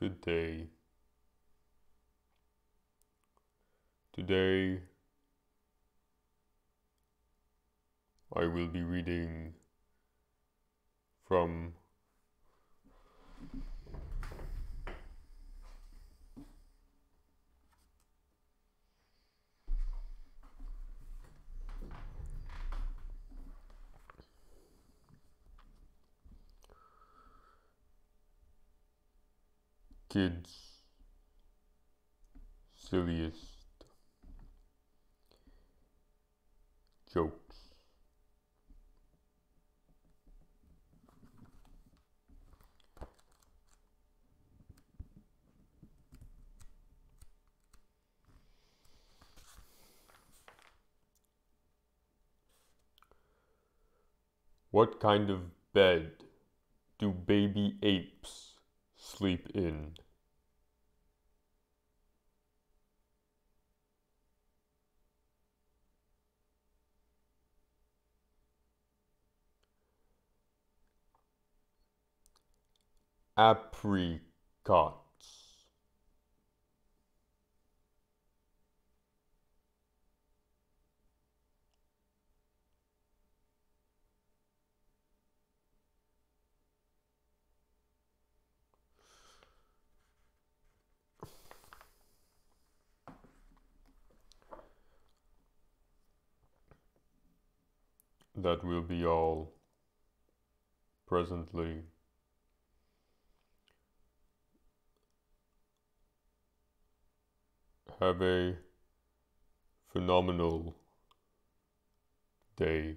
Good day. Today I will be reading from kids. Silliest jokes. What kind of bed do baby apes sleep in. Apricot. That will be all presently. Have a phenomenal day.